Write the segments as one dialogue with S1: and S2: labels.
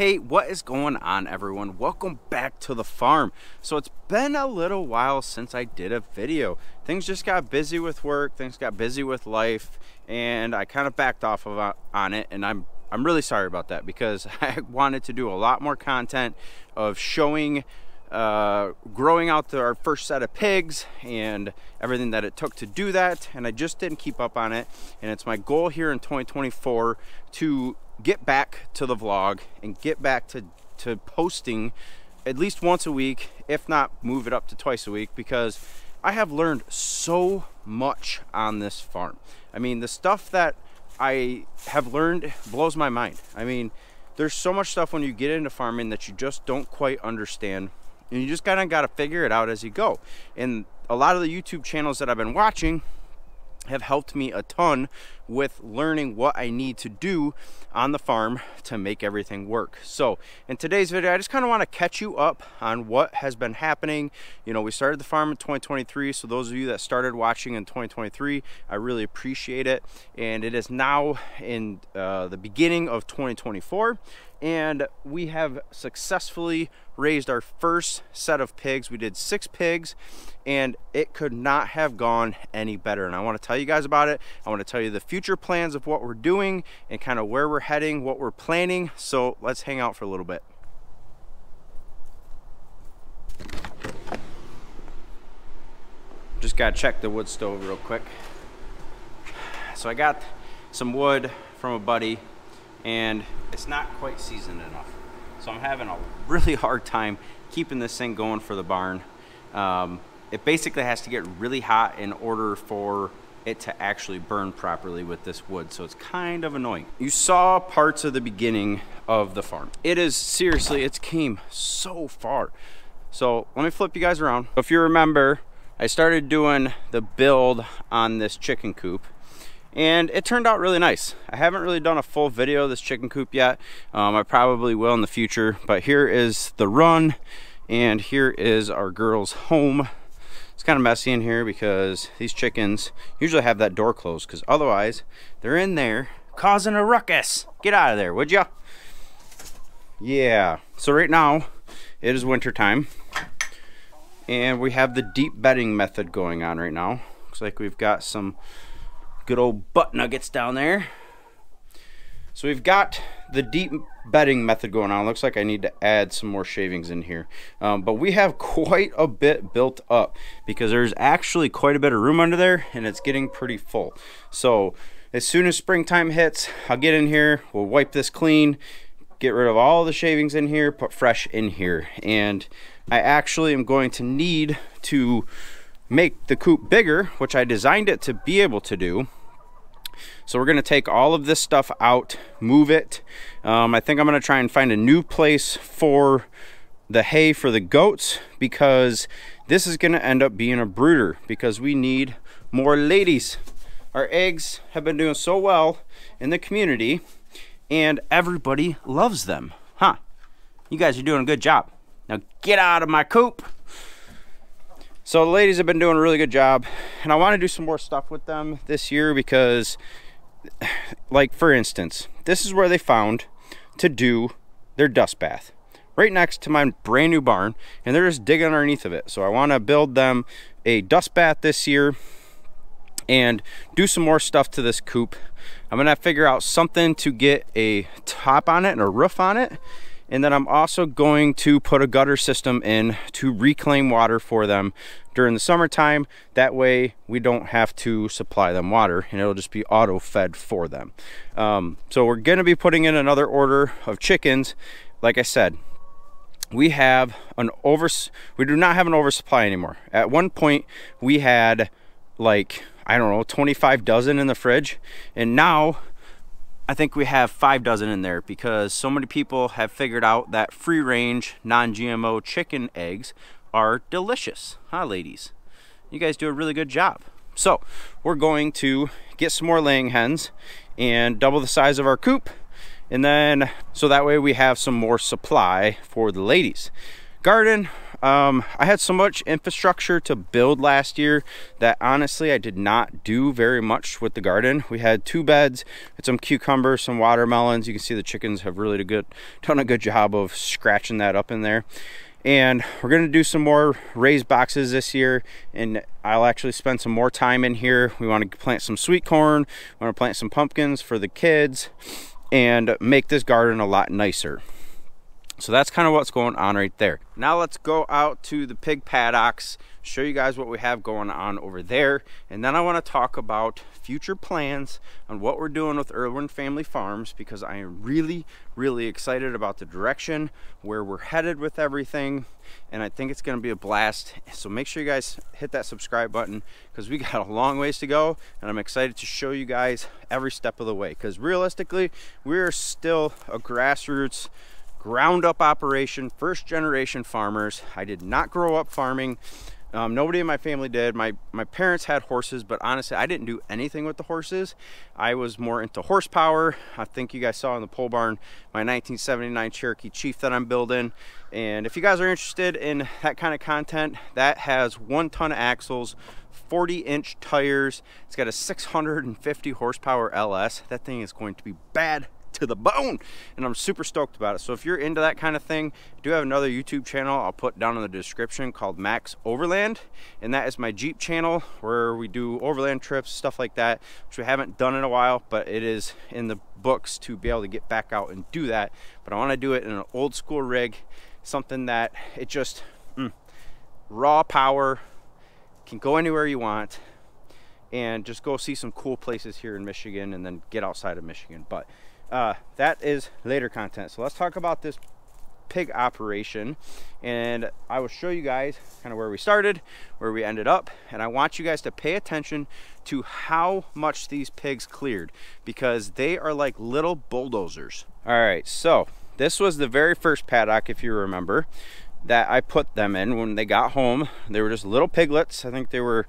S1: Hey, what is going on everyone? Welcome back to the farm. So it's been a little while since I did a video. Things just got busy with work, things got busy with life, and I kind of backed off of uh, on it and I'm I'm really sorry about that because I wanted to do a lot more content of showing uh, growing out our first set of pigs and everything that it took to do that and I just didn't keep up on it and it's my goal here in 2024 to get back to the vlog and get back to, to posting at least once a week, if not move it up to twice a week because I have learned so much on this farm. I mean, the stuff that I have learned blows my mind. I mean, there's so much stuff when you get into farming that you just don't quite understand and you just kind of got to figure it out as you go. And a lot of the YouTube channels that I've been watching have helped me a ton with learning what I need to do on the farm to make everything work. So in today's video, I just kind of want to catch you up on what has been happening. You know, we started the farm in 2023. So those of you that started watching in 2023, I really appreciate it. And it is now in uh, the beginning of 2024 and we have successfully raised our first set of pigs. We did six pigs and it could not have gone any better. And I want to tell you guys about it. I want to tell you the future plans of what we're doing and kind of where we're heading, what we're planning. So let's hang out for a little bit. Just got to check the wood stove real quick. So I got some wood from a buddy and it's not quite seasoned enough. So I'm having a really hard time keeping this thing going for the barn. Um, it basically has to get really hot in order for it to actually burn properly with this wood. So it's kind of annoying. You saw parts of the beginning of the farm. It is seriously, it's came so far. So let me flip you guys around. If you remember, I started doing the build on this chicken coop and it turned out really nice. I haven't really done a full video of this chicken coop yet. Um, I probably will in the future, but here is the run and here is our girl's home. It's kind of messy in here because these chickens usually have that door closed because otherwise they're in there causing a ruckus. Get out of there, would ya? Yeah, so right now it is winter time and we have the deep bedding method going on right now. Looks like we've got some good old butt nuggets down there. So we've got the deep bedding method going on. Looks like I need to add some more shavings in here. Um, but we have quite a bit built up because there's actually quite a bit of room under there and it's getting pretty full. So as soon as springtime hits, I'll get in here, we'll wipe this clean, get rid of all the shavings in here, put fresh in here. And I actually am going to need to make the coop bigger, which I designed it to be able to do. So we're gonna take all of this stuff out, move it. Um, I think I'm gonna try and find a new place for the hay for the goats because this is gonna end up being a brooder because we need more ladies. Our eggs have been doing so well in the community and everybody loves them, huh? You guys are doing a good job. Now get out of my coop. So the ladies have been doing a really good job and I want to do some more stuff with them this year because like for instance, this is where they found to do their dust bath right next to my brand new barn and they're just digging underneath of it. So I want to build them a dust bath this year and do some more stuff to this coop. I'm gonna figure out something to get a top on it and a roof on it and then I'm also going to put a gutter system in to reclaim water for them during the summertime. That way we don't have to supply them water and it'll just be auto fed for them. Um, so we're gonna be putting in another order of chickens. Like I said, we have an over, we do not have an oversupply anymore. At one point we had like, I don't know, 25 dozen in the fridge. And now I think we have five dozen in there because so many people have figured out that free range non-GMO chicken eggs are delicious, huh ladies? You guys do a really good job. So we're going to get some more laying hens and double the size of our coop and then so that way we have some more supply for the ladies. Garden, um, I had so much infrastructure to build last year that honestly I did not do very much with the garden. We had two beds, had some cucumbers, some watermelons. You can see the chickens have really good, done a good job of scratching that up in there and we're going to do some more raised boxes this year and I'll actually spend some more time in here. We want to plant some sweet corn, we want to plant some pumpkins for the kids and make this garden a lot nicer. So that's kind of what's going on right there. Now let's go out to the pig paddocks, show you guys what we have going on over there. And then I want to talk about future plans on what we're doing with Irwin Family Farms because I am really, really excited about the direction where we're headed with everything. And I think it's going to be a blast. So make sure you guys hit that subscribe button because we got a long ways to go. And I'm excited to show you guys every step of the way because realistically, we're still a grassroots ground up operation, first generation farmers. I did not grow up farming. Um, nobody in my family did. My, my parents had horses, but honestly, I didn't do anything with the horses. I was more into horsepower. I think you guys saw in the pole barn my 1979 Cherokee Chief that I'm building. And if you guys are interested in that kind of content, that has one ton of axles, 40 inch tires. It's got a 650 horsepower LS. That thing is going to be bad to the bone and I'm super stoked about it. So if you're into that kind of thing, I do have another YouTube channel I'll put down in the description called Max Overland and that is my Jeep channel where we do overland trips, stuff like that, which we haven't done in a while, but it is in the books to be able to get back out and do that. But I want to do it in an old school rig, something that it just mm, raw power, can go anywhere you want and just go see some cool places here in Michigan and then get outside of Michigan. But uh, that is later content. So let's talk about this pig operation and I will show you guys kind of where we started, where we ended up, and I want you guys to pay attention to how much these pigs cleared because they are like little bulldozers. All right, so this was the very first paddock, if you remember, that I put them in when they got home. They were just little piglets. I think they were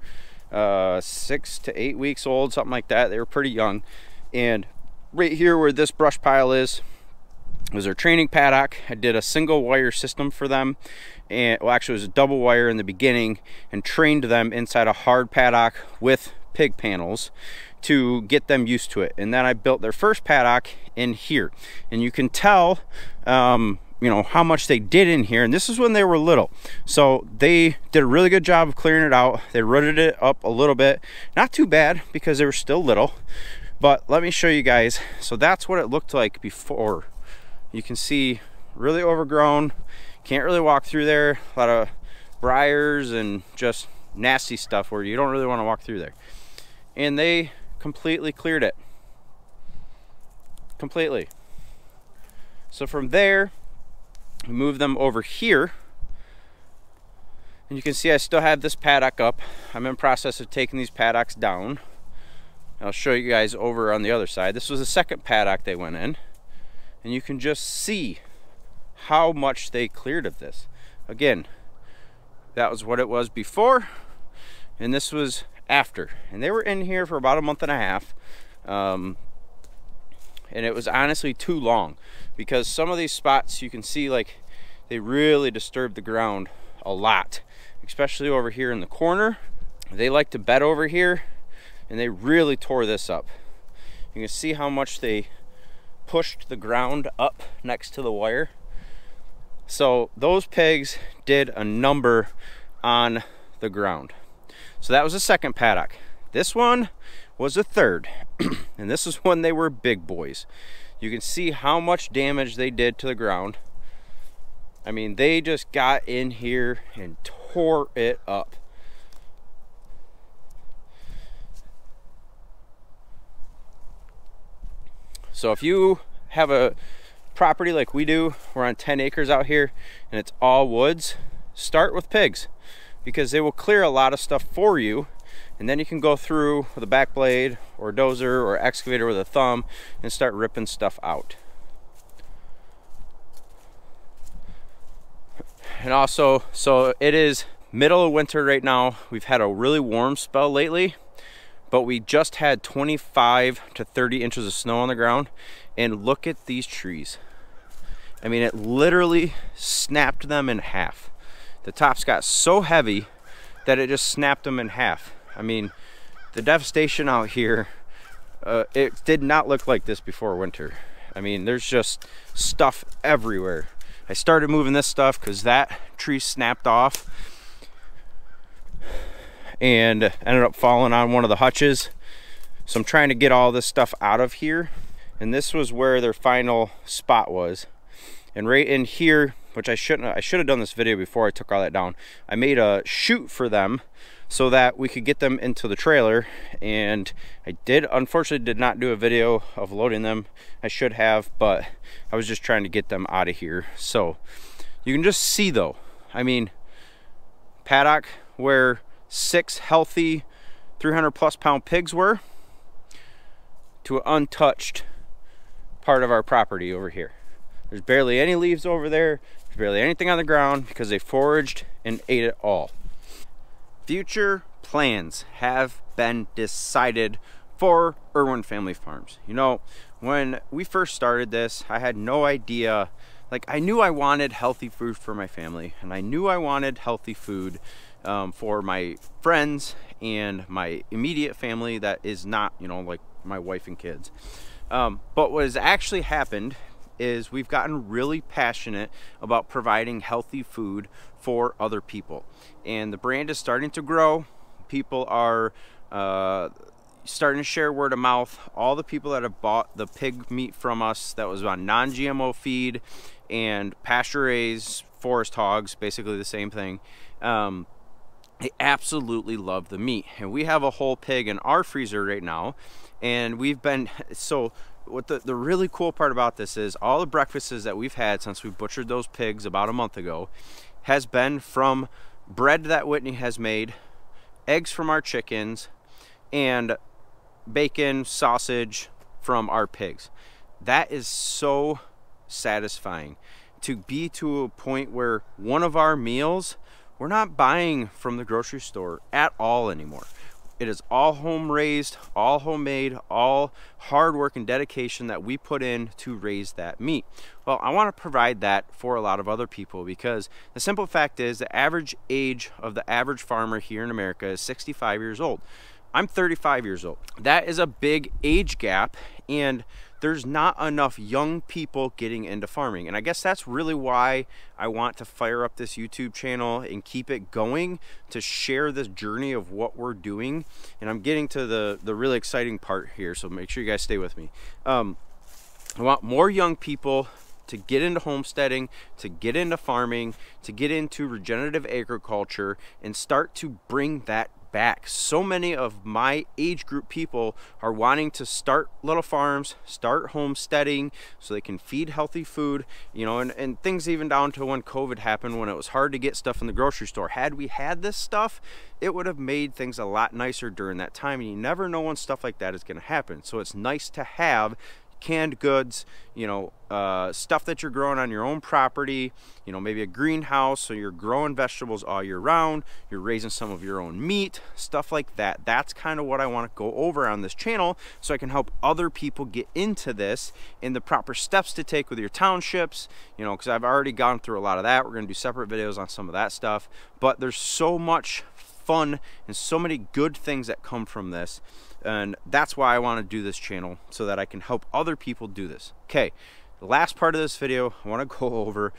S1: uh, six to eight weeks old, something like that. They were pretty young. And right here where this brush pile is was our training paddock. I did a single wire system for them and well actually it was a double wire in the beginning and trained them inside a hard paddock with pig panels to get them used to it. And then I built their first paddock in here. And you can tell um, you know how much they did in here and this is when they were little so they did a really good job of clearing it out they rooted it up a little bit not too bad because they were still little but let me show you guys. So that's what it looked like before. You can see really overgrown. Can't really walk through there. A lot of briars and just nasty stuff where you don't really want to walk through there. And they completely cleared it. Completely. So from there, we move them over here. And you can see I still have this paddock up. I'm in process of taking these paddocks down. I'll show you guys over on the other side. This was the second paddock they went in. And you can just see how much they cleared of this. Again, that was what it was before. And this was after. And they were in here for about a month and a half. Um, and it was honestly too long because some of these spots you can see like they really disturbed the ground a lot especially over here in the corner they like to bed over here and they really tore this up. You can see how much they pushed the ground up next to the wire. So those pigs did a number on the ground. So that was the second paddock. This one was a third, and this is when they were big boys. You can see how much damage they did to the ground. I mean, they just got in here and tore it up. So if you have a property like we do, we're on 10 acres out here and it's all woods, start with pigs because they will clear a lot of stuff for you and then you can go through with a back blade or dozer or excavator with a thumb and start ripping stuff out. And also, so it is middle of winter right now. We've had a really warm spell lately but we just had 25 to 30 inches of snow on the ground and look at these trees. I mean, it literally snapped them in half. the tops got so heavy that it just snapped them in half. I mean, the devastation out here, uh, it did not look like this before winter. I mean, there's just stuff everywhere. I started moving this stuff because that tree snapped off and ended up falling on one of the hutches. So I'm trying to get all this stuff out of here. And this was where their final spot was. And right in here, which I shouldn't, I should have done this video before I took all that down. I made a chute for them so that we could get them into the trailer. And I did, unfortunately, did not do a video of loading them. I should have, but I was just trying to get them out of here. So you can just see though, I mean, paddock where six healthy 300 plus pound pigs were to an untouched part of our property over here. There's barely any leaves over there. There's barely anything on the ground because they foraged and ate it all. Future plans have been decided for Irwin Family Farms. You know, when we first started this, I had no idea like I knew I wanted healthy food for my family and I knew I wanted healthy food um, for my friends and my immediate family that is not, you know, like my wife and kids. Um, but what has actually happened is we've gotten really passionate about providing healthy food for other people. And the brand is starting to grow. People are uh, starting to share word of mouth. All the people that have bought the pig meat from us that was on non-GMO feed and pasture raised forest hogs, basically the same thing. Um, they absolutely love the meat. And we have a whole pig in our freezer right now. And we've been, so what the, the really cool part about this is all the breakfasts that we've had since we butchered those pigs about a month ago has been from bread that Whitney has made, eggs from our chickens, and bacon, sausage from our pigs. That is so satisfying to be to a point where one of our meals we're not buying from the grocery store at all anymore. It is all home raised, all homemade, all hard work and dedication that we put in to raise that meat. Well, I want to provide that for a lot of other people because the simple fact is the average age of the average farmer here in America is 65 years old. I'm 35 years old. That is a big age gap and there's not enough young people getting into farming. And I guess that's really why I want to fire up this YouTube channel and keep it going to share this journey of what we're doing. And I'm getting to the, the really exciting part here, so make sure you guys stay with me. Um, I want more young people to get into homesteading, to get into farming, to get into regenerative agriculture, and start to bring that back. So many of my age group people are wanting to start little farms, start homesteading so they can feed healthy food, you know, and, and things even down to when COVID happened, when it was hard to get stuff in the grocery store. Had we had this stuff, it would have made things a lot nicer during that time. And you never know when stuff like that is going to happen. So it's nice to have canned goods, you know, uh, stuff that you're growing on your own property, you know, maybe a greenhouse, so you're growing vegetables all year round, you're raising some of your own meat, stuff like that. That's kind of what I want to go over on this channel so I can help other people get into this and the proper steps to take with your townships, you know, because I've already gone through a lot of that. We're going to do separate videos on some of that stuff, but there's so much fun and so many good things that come from this and that's why I want to do this channel so that I can help other people do this. Okay, the last part of this video, I want to go over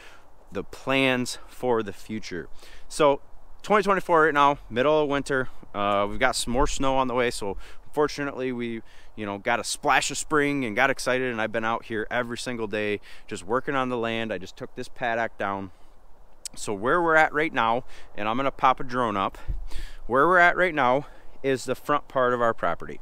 S1: the plans for the future. So 2024 right now, middle of winter, uh, we've got some more snow on the way. So fortunately we, you know, got a splash of spring and got excited and I've been out here every single day just working on the land. I just took this paddock down. So where we're at right now, and I'm gonna pop a drone up, where we're at right now is the front part of our property.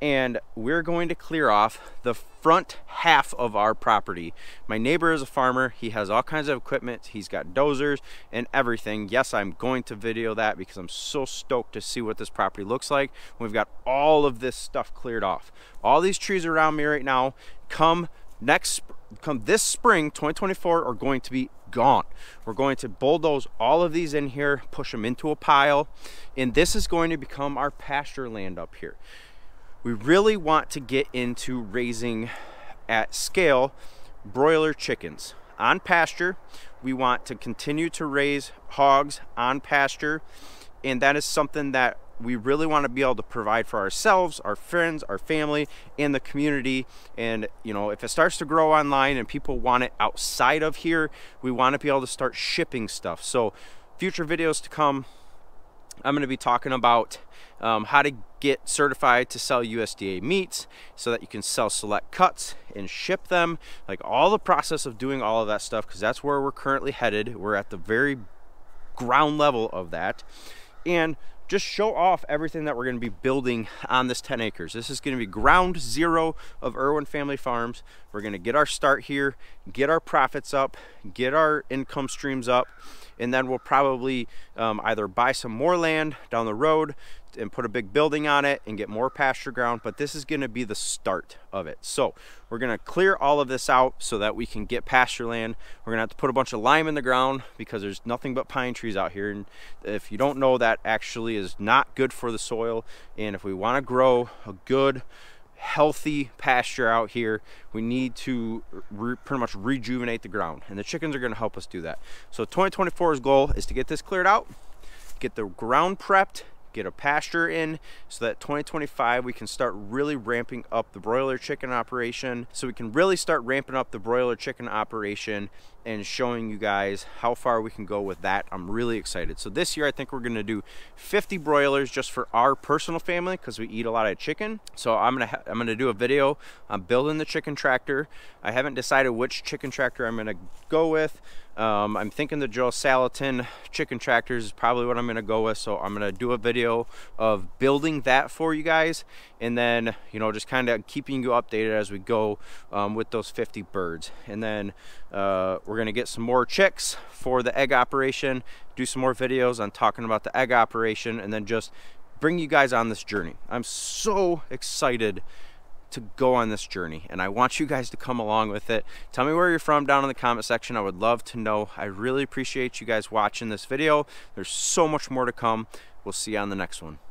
S1: And we're going to clear off the front half of our property. My neighbor is a farmer. He has all kinds of equipment. He's got dozers and everything. Yes, I'm going to video that because I'm so stoked to see what this property looks like. We've got all of this stuff cleared off. All these trees around me right now come next come this spring 2024 are going to be gone we're going to bulldoze all of these in here push them into a pile and this is going to become our pasture land up here we really want to get into raising at scale broiler chickens on pasture. We want to continue to raise hogs on pasture. And that is something that we really want to be able to provide for ourselves, our friends, our family, and the community. And you know, if it starts to grow online and people want it outside of here, we want to be able to start shipping stuff. So future videos to come, I'm going to be talking about um, how to get certified to sell USDA meats so that you can sell select cuts and ship them like all the process of doing all of that stuff because that's where we're currently headed we're at the very ground level of that and just show off everything that we're going to be building on this 10 acres. This is going to be ground zero of Irwin Family Farms. We're going to get our start here, get our profits up, get our income streams up, and then we'll probably um, either buy some more land down the road and put a big building on it and get more pasture ground but this is going to be the start of it. So we're going to clear all of this out so that we can get pasture land. We're going to have to put a bunch of lime in the ground because there's nothing but pine trees out here and if you don't know that actually is not good for the soil. And if we want to grow a good healthy pasture out here. We need to pretty much rejuvenate the ground and the chickens are going to help us do that. So 2024's goal is to get this cleared out get the ground prepped get a pasture in so that 2025 we can start really ramping up the broiler chicken operation so we can really start ramping up the broiler chicken operation and showing you guys how far we can go with that. I'm really excited. So this year I think we're gonna do 50 broilers just for our personal family because we eat a lot of chicken. So I'm gonna I'm gonna do a video on building the chicken tractor. I haven't decided which chicken tractor I'm gonna go with. Um, I'm thinking the Joel Salatin chicken tractors is probably what I'm gonna go with. So I'm gonna do a video of building that for you guys and then, you know, just kind of keeping you updated as we go um, with those 50 birds. And then uh, we're gonna get some more chicks for the egg operation, do some more videos on talking about the egg operation and then just bring you guys on this journey. I'm so excited to go on this journey and I want you guys to come along with it. Tell me where you're from down in the comment section. I would love to know. I really appreciate you guys watching this video. There's so much more to come. We'll see you on the next one.